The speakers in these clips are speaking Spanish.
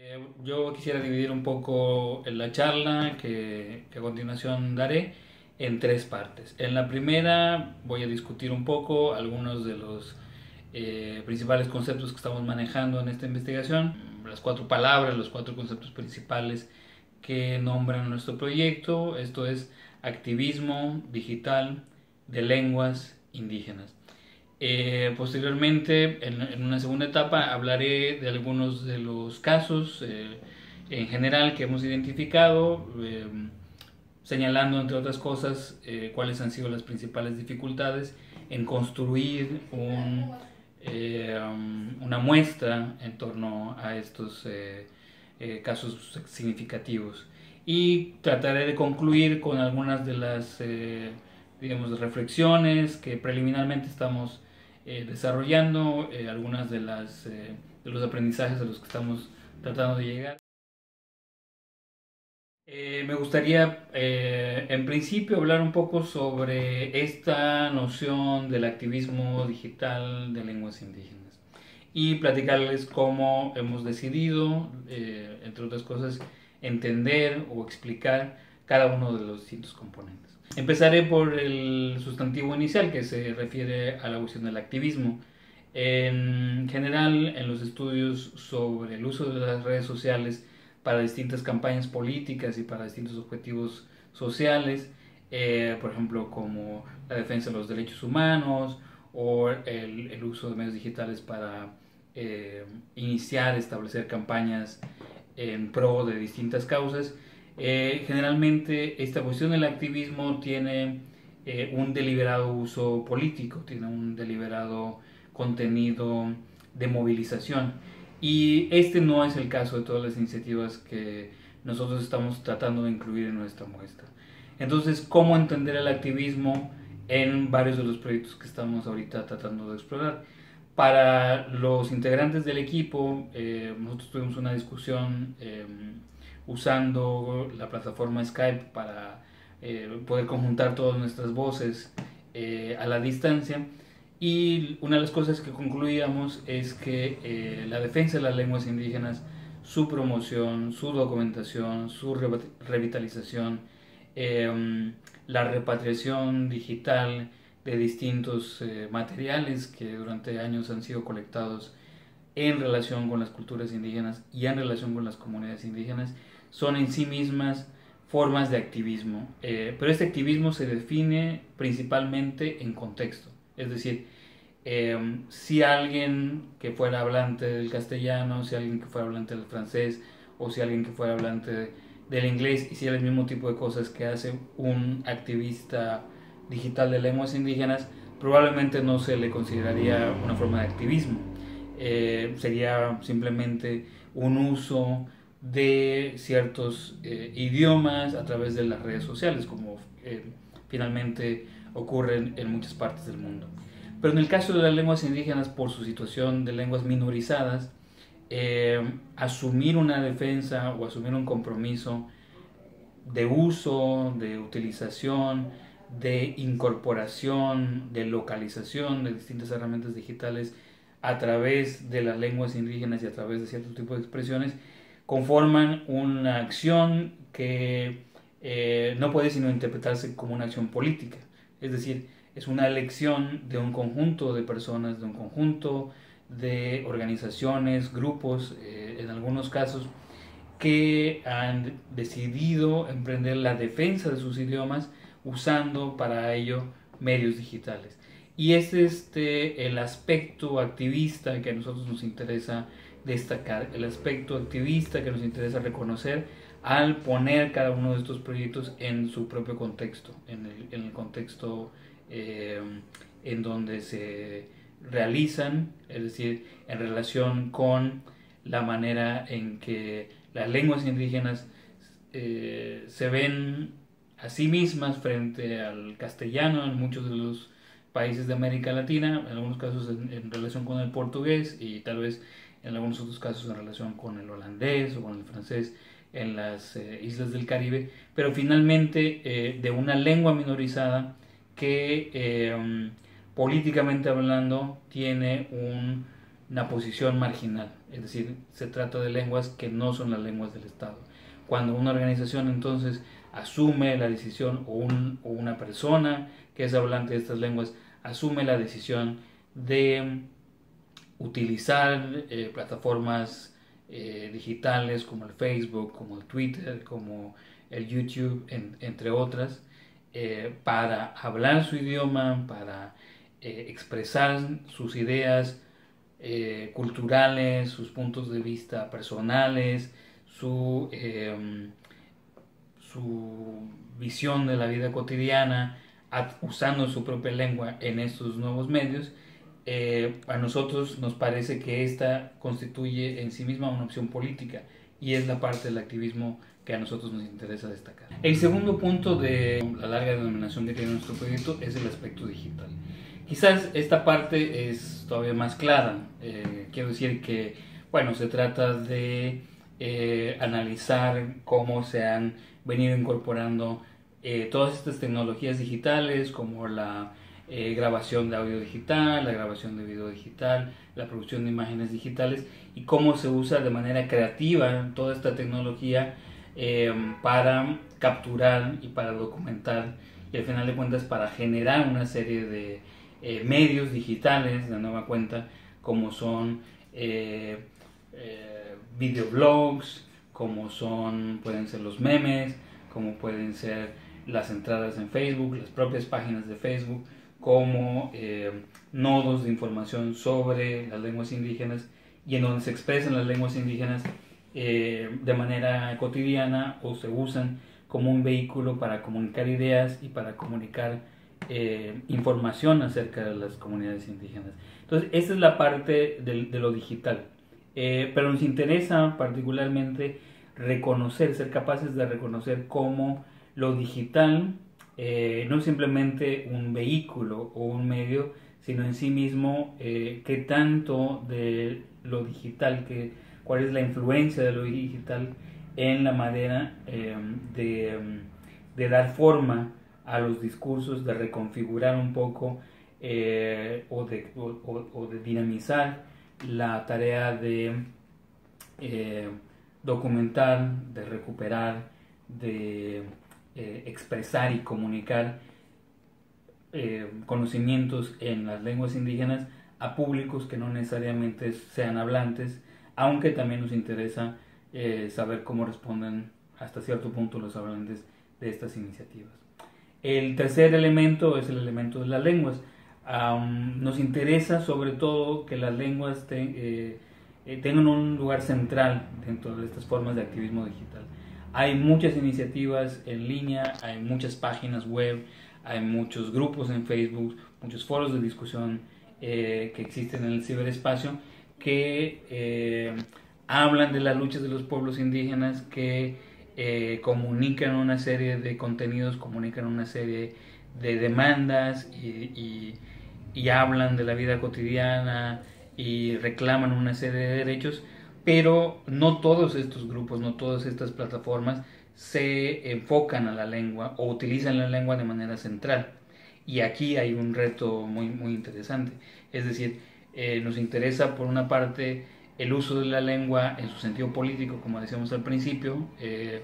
Eh, yo quisiera dividir un poco la charla que, a continuación daré en tres partes. En la primera voy a discutir un poco algunos de los eh, principales conceptos que estamos manejando en esta investigación, las cuatro palabras, los cuatro conceptos principales que nombran nuestro proyecto. Esto es activismo digital de lenguas indígenas. Eh, posteriormente, en, una segunda etapa, hablaré de algunos de los casos eh, en general que hemos identificado, eh, señalando, entre otras cosas, cuáles han sido las principales dificultades en construir un, una muestra en torno a estos casos significativos. Y trataré de concluir con algunas de las digamos, reflexiones que preliminarmente estamos eh, desarrollando eh, algunas de, las, eh, de los aprendizajes a los que estamos tratando de llegar. me gustaría en principio hablar un poco sobre esta noción del activismo digital de lenguas indígenas y platicarles cómo hemos decidido, entre otras cosas, entender o explicar cada uno de los distintos componentes. Empezaré por el sustantivo inicial que se refiere a la cuestión del activismo. En general, en los estudios sobre el uso de las redes sociales para distintas campañas políticas y para distintos objetivos sociales, eh, por ejemplo, como la defensa de los derechos humanos o el, uso de medios digitales para eh, iniciar, establecer campañas en pro de distintas causas, eh, generalmente esta cuestión del activismo tiene eh, un deliberado uso político, tiene un deliberado contenido de movilización. Y este no es el caso de todas las iniciativas que nosotros estamos tratando de incluir en nuestra muestra. Entonces, ¿cómo entender el activismo en varios de los proyectos que estamos ahorita tratando de explorar? Para los integrantes del equipo, eh, nosotros tuvimos una discusión em, usando la plataforma Skype para eh, poder conjuntar todas nuestras voces eh, a la distancia. Y una de las cosas que concluíamos es que eh, la defensa de las lenguas indígenas, su promoción, su documentación, su revitalización, em, la repatriación digital de distintos materiales que durante años han sido colectados en relación con las culturas indígenas y en relación con las comunidades indígenas, son en sí mismas formas de activismo, eh, pero este activismo se define principalmente en contexto, es decir, em, si alguien que fuera hablante del castellano, si alguien que fuera hablante del francés, o si alguien que fuera hablante del inglés hiciera el mismo tipo de cosas que hace un activista digital de lenguas indígenas, probablemente no se le consideraría una forma de activismo. Eh, sería simplemente un uso de ciertos eh, idiomas a través de las redes sociales, como eh, finalmente ocurre en muchas partes del mundo. Pero en el caso de las lenguas indígenas, por su situación de lenguas minorizadas, eh, asumir una defensa o asumir un compromiso de uso, de utilización, de incorporación, de localización de distintas herramientas digitales a través de las lenguas indígenas y a través de cierto tipo de expresiones, conforman una acción que eh, no puede sino interpretarse como una acción política. Es decir, es una elección de un conjunto de personas, de un conjunto de organizaciones, grupos, eh, en algunos casos, que han decidido emprender la defensa de sus idiomas usando para ello medios digitales. Y es este el aspecto activista que a nosotros nos interesa destacar el aspecto activista que nos interesa reconocer al poner cada uno de estos proyectos en su propio contexto, en el, contexto eh, en donde se realizan, es decir, en relación con la manera en que las lenguas indígenas eh, se ven a sí mismas frente al castellano en muchos de los países de América Latina, en algunos casos en relación con el portugués y tal vez en algunos otros casos en relación con el holandés o con el francés en las eh, islas del Caribe, pero finalmente eh, de una lengua minorizada que eh, políticamente hablando tiene un una posición marginal, es decir, se trata de lenguas que no son las lenguas del Estado. Cuando una organización entonces asume la decisión o, una persona que es hablante de estas lenguas asume la decisión de utilizar eh, plataformas eh, digitales como el Facebook, como el Twitter, como el YouTube, entre otras, eh, para hablar su idioma, para expresar sus ideas culturales, sus puntos de vista personales, su su visión de la vida cotidiana usando su propia lengua en estos nuevos medios, eh, a nosotros nos parece que esta constituye en sí misma una opción política y es la parte del activismo que a nosotros nos interesa destacar. El segundo punto de la larga denominación que tiene nuestro proyecto es el aspecto digital. Quizás esta parte es todavía más clara. Eh, quiero decir que, bueno, se trata de eh, analizar cómo se han venido incorporando eh, todas estas tecnologías digitales como la eh, grabación de audio digital, la grabación de video digital, la producción de imágenes digitales y cómo se usa de manera creativa toda esta tecnología eh, para capturar y para documentar y al final de cuentas para generar una serie de medios digitales de nueva cuenta como son videoblogs, como son, pueden ser los memes, como pueden ser las entradas en Facebook, las propias páginas de Facebook, como eh, nodos de información sobre las lenguas indígenas y en donde se expresan las lenguas indígenas eh, de manera cotidiana o se usan como un vehículo para comunicar ideas y para comunicar eh, información acerca de las comunidades indígenas. Entonces, esa es la parte de, de lo digital. pero nos interesa particularmente reconocer, ser capaces de reconocer cómo lo digital eh, no es simplemente un vehículo o un medio, sino en sí mismo eh, qué tanto de lo digital, que, cuál es la influencia de lo digital en la manera em, de, de, dar forma a los discursos, de reconfigurar un poco eh, o, de, o, de dinamizar la tarea de documentar, de recuperar, de eh, expresar y comunicar eh, conocimientos en las lenguas indígenas a públicos que no necesariamente sean hablantes, aunque también nos interesa eh, saber cómo responden hasta cierto punto los hablantes de estas iniciativas. El tercer elemento es el elemento de las lenguas. nos interesa sobre todo que las lenguas te, tengan un lugar central dentro de estas formas de activismo digital. Hay muchas iniciativas en línea, hay muchas páginas web, hay muchos grupos en Facebook, muchos foros de discusión eh, que existen en el ciberespacio que eh, hablan de las luchas de los pueblos indígenas, que comunican una serie de contenidos, comunican una serie de demandas y hablan de la vida cotidiana, y reclaman una serie de derechos, pero no todos estos grupos, no todas estas plataformas se enfocan a la lengua o utilizan la lengua de manera central. Y aquí hay un reto muy, muy interesante. Es decir, eh, nos interesa por una parte el uso de la lengua en su sentido político, como decíamos al principio, eh,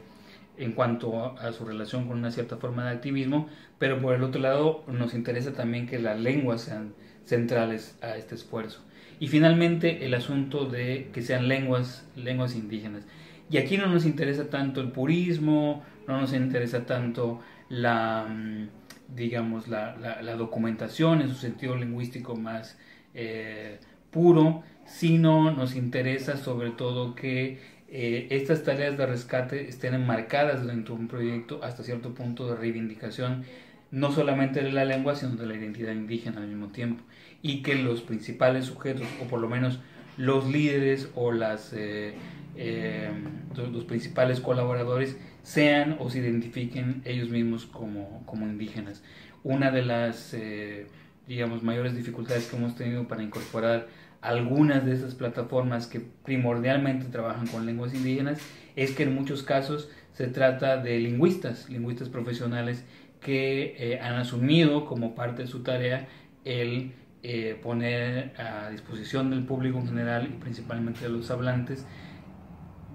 en cuanto a, su relación con una cierta forma de activismo, pero por el otro lado nos interesa también que las lenguas sean centrales a este esfuerzo. Y finalmente el asunto de que sean lenguas, lenguas indígenas. Y aquí no nos interesa tanto el purismo, no nos interesa tanto la, mm, digamos, la, documentación en su sentido lingüístico más eh, puro, sino nos interesa sobre todo que eh, estas tareas de rescate estén enmarcadas dentro de un proyecto hasta cierto punto de reivindicación, no solamente de la lengua, sino de la identidad indígena al mismo tiempo y que los principales sujetos, o por lo menos los líderes o las, eh, eh, los, principales colaboradores, sean o se identifiquen ellos mismos como, como indígenas. Una de las, eh, digamos, mayores dificultades que hemos tenido para incorporar algunas de esas plataformas que primordialmente trabajan con lenguas indígenas es que en muchos casos se trata de lingüistas, lingüistas profesionales que han asumido como parte de su tarea el eh, poner a disposición del público en general y principalmente de los hablantes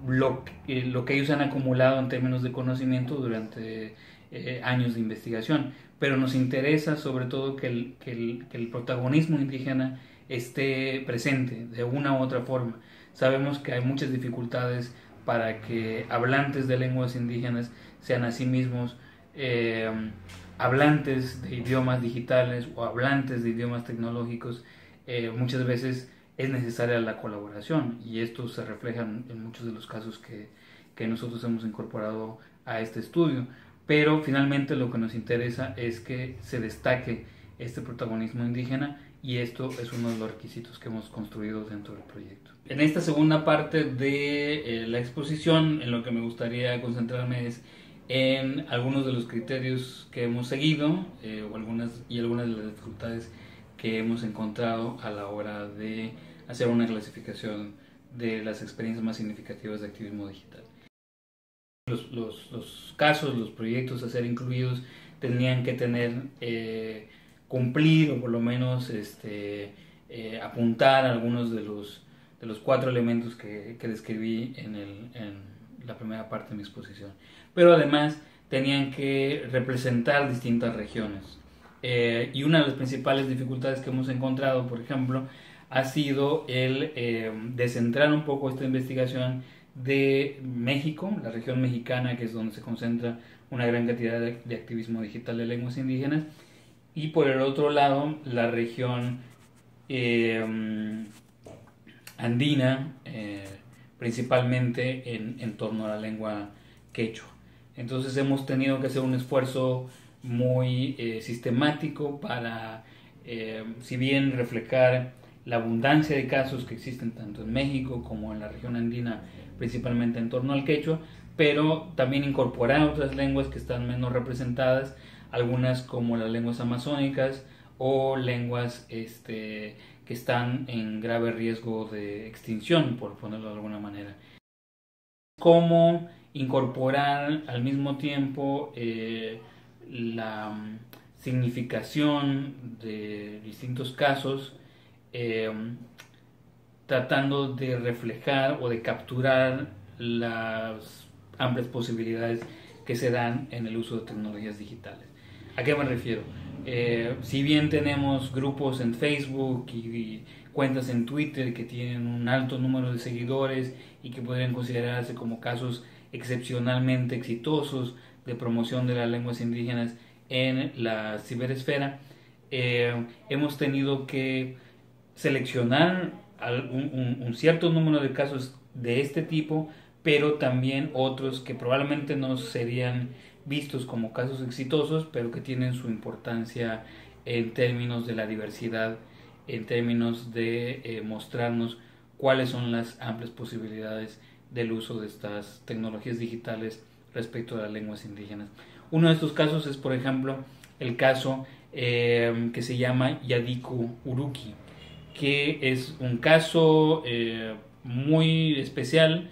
lo, lo que ellos han acumulado en términos de conocimiento durante eh, años de investigación. Pero nos interesa sobre todo que el, que el, que el protagonismo indígena esté presente de una u otra forma. Sabemos que hay muchas dificultades para que hablantes de lenguas indígenas sean a sí mismos eh, hablantes de idiomas digitales o hablantes de idiomas tecnológicos. Eh, muchas veces es necesaria la colaboración y esto se refleja en muchos de los casos que, que nosotros hemos incorporado a este estudio. Pero finalmente lo que nos interesa es que se destaque este protagonismo indígena y esto es uno de los requisitos que hemos construido dentro del proyecto. En esta segunda parte de eh, la exposición, en lo que me gustaría concentrarme es en algunos de los criterios que hemos seguido eh, o algunas, y algunas de las dificultades que hemos encontrado a la hora de hacer una clasificación de las experiencias más significativas de activismo digital. Los, los, casos, los proyectos a ser incluidos tendrían que tener eh, cumplir o por lo menos este, eh, apuntar algunos de los, de los cuatro elementos que, que describí en, el, en, la primera parte de mi exposición. Pero además tenían que representar distintas regiones. Eh, y una de las principales dificultades que hemos encontrado, por ejemplo, ha sido el eh, descentrar un poco esta investigación de México, la región mexicana, que es donde se concentra una gran cantidad de, activismo digital de lenguas indígenas, y por el otro lado la región eh, andina, principalmente en, en, torno a la lengua quechua. Entonces hemos tenido que hacer un esfuerzo muy eh, sistemático para, eh, si bien reflejar la abundancia de casos que existen tanto en México como en la región andina, principalmente en torno al quechua, pero también incorporar otras lenguas que están menos representadas algunas como las lenguas amazónicas o lenguas este, que están en grave riesgo de extinción, por ponerlo de alguna manera. Cómo incorporar al mismo tiempo eh, la mm, significación de distintos casos, eh, tratando de reflejar o de capturar las amplias posibilidades que se dan en el uso de tecnologías digitales. ¿A qué me refiero? Eh, si bien tenemos grupos en Facebook y, cuentas en Twitter que tienen un alto número de seguidores y que podrían considerarse como casos excepcionalmente exitosos de promoción de las lenguas indígenas en la ciberesfera, eh, hemos tenido que seleccionar un, cierto número de casos de este tipo, pero también otros que probablemente no serían vistos como casos exitosos, pero que tienen su importancia en términos de la diversidad, en términos de eh, mostrarnos cuáles son las amplias posibilidades del uso de estas tecnologías digitales respecto a las lenguas indígenas. Uno de estos casos es, por ejemplo, el caso eh, que se llama Yadiku Uruki, que es un caso eh, muy especial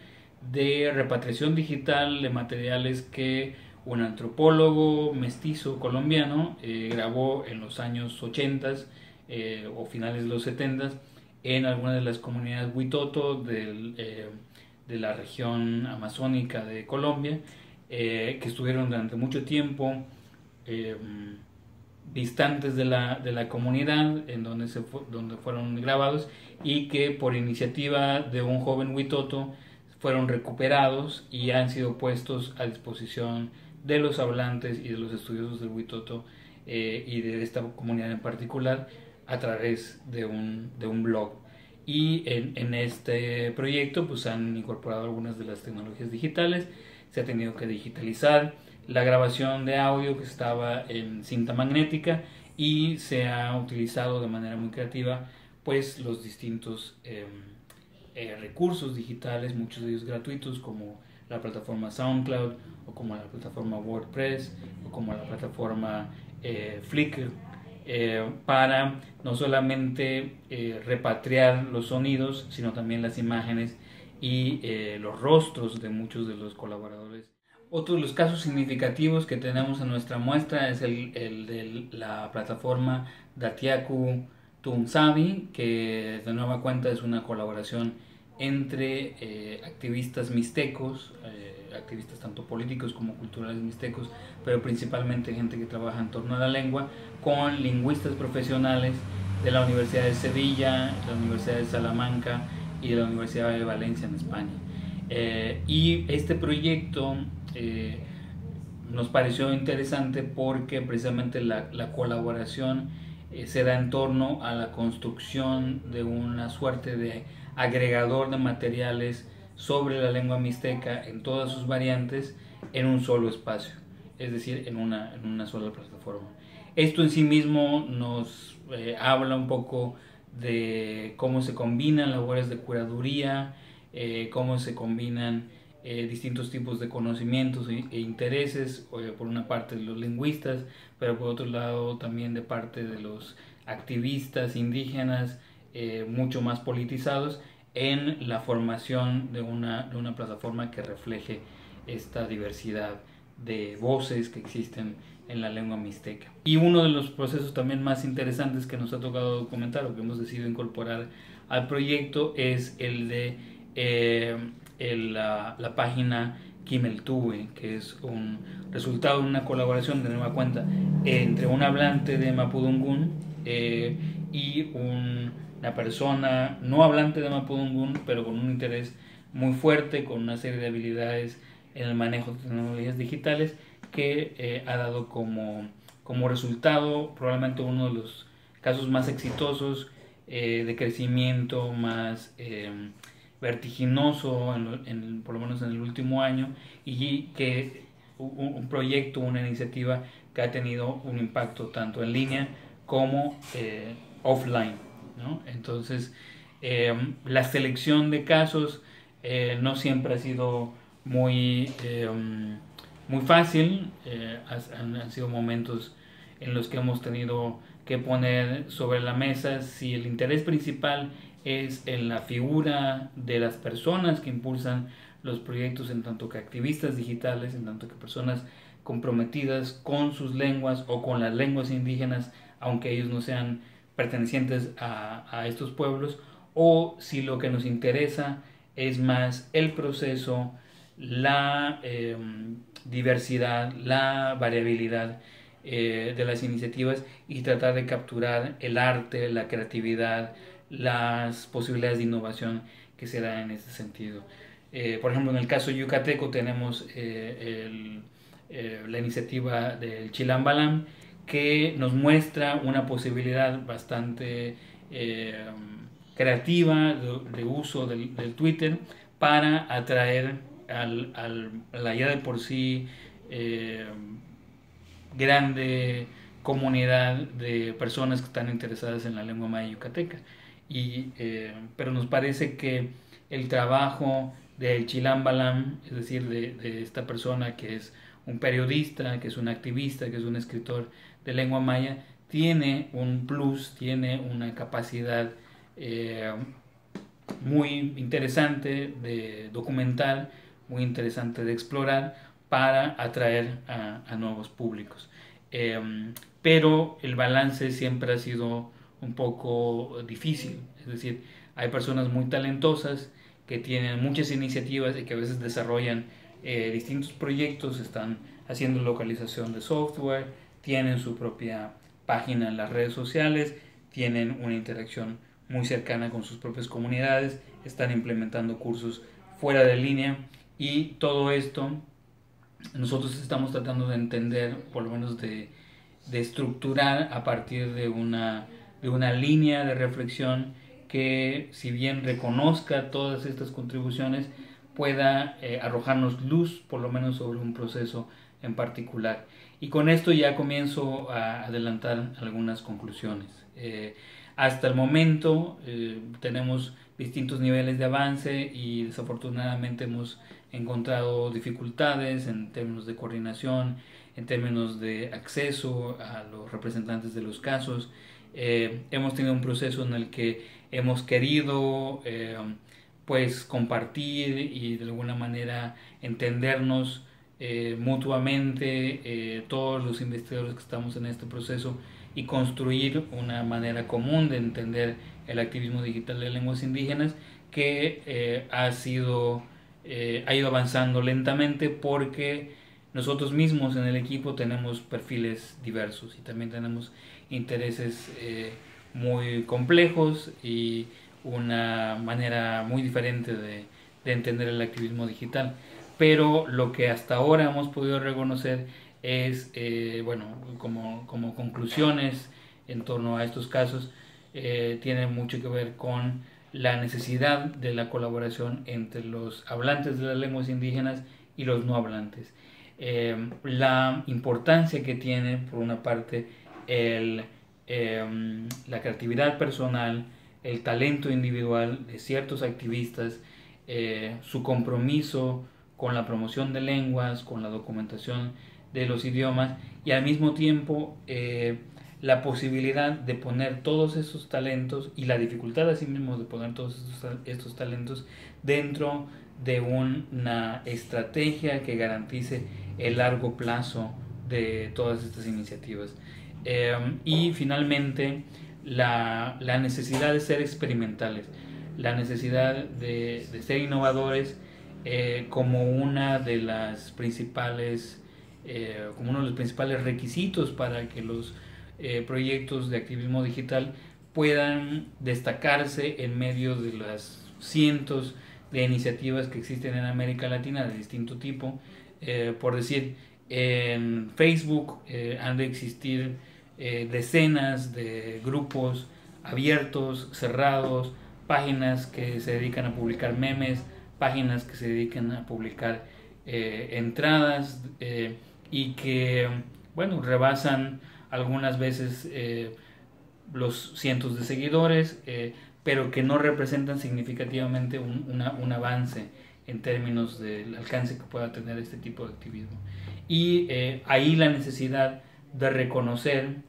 de repatriación digital de materiales que un antropólogo mestizo colombiano, eh, grabó en los años 80 eh, o finales de los 70 en algunas de las comunidades Huitoto eh, de la región amazónica de Colombia, que estuvieron durante mucho tiempo distantes de la, de la comunidad en donde, se donde fueron grabados y que por iniciativa de un joven Huitoto fueron recuperados y han sido puestos a disposición de los hablantes y de los estudiosos del Huitoto eh, y de esta comunidad en particular a través de un, de un blog. Y en, en, este proyecto pues han incorporado algunas de las tecnologías digitales, se ha tenido que digitalizar la grabación de audio que estaba en cinta magnética y se ha utilizado de manera muy creativa pues los distintos eh, eh, recursos digitales, muchos de ellos gratuitos como la plataforma SoundCloud o como la plataforma WordPress o como la plataforma eh, Flickr eh, para no solamente eh, repatriar los sonidos sino también las imágenes y eh, los rostros de muchos de los colaboradores. Otro de los casos significativos que tenemos en nuestra muestra es el, de la plataforma Datiaku Tunsabi, que de nueva cuenta es una colaboración entre activistas mixtecos, activistas tanto políticos como culturales mixtecos, pero principalmente gente que trabaja en torno a la lengua, con lingüistas profesionales de la Universidad de Sevilla, la Universidad de Salamanca y de la Universidad de Valencia en España. Eh, y este proyecto nos pareció interesante porque precisamente la, la colaboración se da en torno a la construcción de una suerte de agregador de materiales sobre la lengua mixteca en todas sus variantes en un solo espacio, es decir, en una, en una sola plataforma. Esto en sí mismo nos eh, habla un poco de cómo se combinan labores de curaduría, eh, cómo se combinan eh, distintos tipos de conocimientos e, e intereses, por una parte de los lingüistas, pero por otro lado también de parte de los activistas indígenas, mucho más politizados en la formación de una, de una plataforma que refleje esta diversidad de voces que existen en la lengua mixteca. Y uno de los procesos también más interesantes que nos ha tocado documentar o que hemos decidido incorporar al proyecto es el de eh, la, la, página Kimeltube, que es un resultado de una colaboración de nueva cuenta entre un hablante de Mapudungun eh, y un una persona no hablante de Mapudungun, pero con un interés muy fuerte, con una serie de habilidades en el manejo de tecnologías digitales, que eh, ha dado como, como resultado probablemente uno de los casos más exitosos eh, de crecimiento más eh, vertiginoso, en, por lo menos en el último año, y que un, un, proyecto, una iniciativa que ha tenido un impacto tanto en línea como offline. Entonces, eh, la selección de casos eh, no siempre ha sido muy, eh, muy fácil, han, sido momentos en los que hemos tenido que poner sobre la mesa si el interés principal es en la figura de las personas que impulsan los proyectos en tanto que activistas digitales, en tanto que personas comprometidas con sus lenguas o con las lenguas indígenas, aunque ellos no sean pertenecientes a, estos pueblos o si lo que nos interesa es más el proceso, la em, diversidad, la variabilidad eh, de las iniciativas y tratar de capturar el arte, la creatividad, las posibilidades de innovación que se dan en este sentido. Eh, por ejemplo, en el caso yucateco tenemos eh, la iniciativa del Chilambalam, que nos muestra una posibilidad bastante eh, creativa de, uso del, Twitter para atraer al, a la ya de por sí eh, grande comunidad de personas que están interesadas en la lengua maya yucateca. Y, eh, pero nos parece que el trabajo del Chilambalam, es decir, de, de esta persona que es un periodista, que es un activista, que es un escritor de lengua maya tiene un plus, tiene una capacidad eh, muy interesante de documentar, muy interesante de explorar para atraer a, nuevos públicos. Em, pero el balance siempre ha sido un poco difícil, es decir, hay personas muy talentosas que tienen muchas iniciativas y que a veces desarrollan eh, distintos proyectos, están haciendo localización de software, tienen su propia página en las redes sociales, tienen una interacción muy cercana con sus propias comunidades, están implementando cursos fuera de línea y todo esto nosotros estamos tratando de entender, por lo menos de, estructurar a partir de una, de una línea de reflexión que si bien reconozca todas estas contribuciones, pueda eh, arrojarnos luz por lo menos sobre un proceso en particular. Y con esto ya comienzo a adelantar algunas conclusiones. Eh, hasta el momento eh, tenemos distintos niveles de avance y desafortunadamente hemos encontrado dificultades en términos de coordinación, en términos de acceso a los representantes de los casos. Eh, hemos tenido un proceso en el que hemos querido pues compartir y de alguna manera entendernos eh, mutuamente eh, todos los investigadores que estamos en este proceso y construir una manera común de entender el activismo digital de lenguas indígenas que eh, ha sido eh, ha ido avanzando lentamente porque nosotros mismos en el equipo tenemos perfiles diversos y también tenemos intereses muy complejos y una manera muy diferente de entender el activismo digital. Pero lo que hasta ahora hemos podido reconocer es, eh, bueno, como, como, conclusiones en torno a estos casos, eh, tiene mucho que ver con la necesidad de la colaboración entre los hablantes de las lenguas indígenas y los no hablantes. Eh, la importancia que tiene, por una parte, el, la creatividad personal, el talento individual de ciertos activistas, su compromiso con la promoción de lenguas, con la documentación de los idiomas y al mismo tiempo eh, la posibilidad de poner todos esos talentos y la dificultad asimismo de poner todos estos, talentos dentro de una estrategia que garantice el largo plazo de todas estas iniciativas. Em, y finalmente la, la, necesidad de ser experimentales, la necesidad de ser innovadores eh, como una de las principales eh, como uno de los principales requisitos para que los eh, proyectos de activismo digital puedan destacarse en medio de las cientos de iniciativas que existen en América Latina de distinto tipo. Eh, por decir, en Facebook han de existir decenas de grupos abiertos, cerrados, páginas que se dedican a publicar memes, páginas que se dedican a publicar entradas y que, bueno, rebasan algunas veces eh, los cientos de seguidores, eh, pero que no representan significativamente un, un, avance en términos del alcance que pueda tener este tipo de activismo. Y eh, ahí la necesidad de reconocer,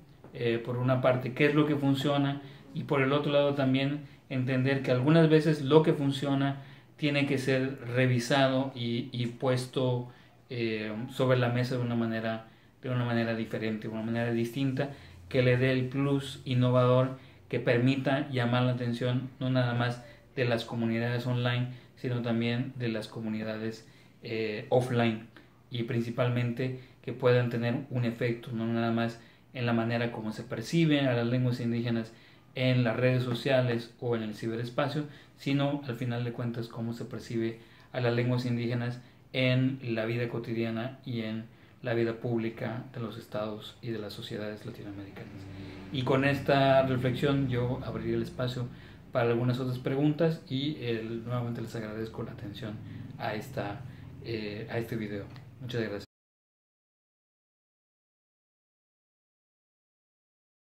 por una parte, qué es lo que funciona y por el otro lado también entender que algunas veces lo que funciona tiene que ser revisado y, y puesto eh, sobre la mesa de una manera de una manera diferente, de una manera distinta, que le dé el plus innovador que permita llamar la atención no nada más de las comunidades online, sino también de las comunidades eh, offline. Y principalmente que puedan tener un efecto, no nada más en la manera como se perciben a las lenguas indígenas en las redes sociales o en el ciberespacio, sino al final de cuentas cómo se percibe a las lenguas indígenas en la vida cotidiana y en la vida pública de los estados y de las sociedades latinoamericanas. Y con esta reflexión yo abriría el espacio para algunas otras preguntas y nuevamente les agradezco la atención a, esta, eh, a este video. Muchas gracias.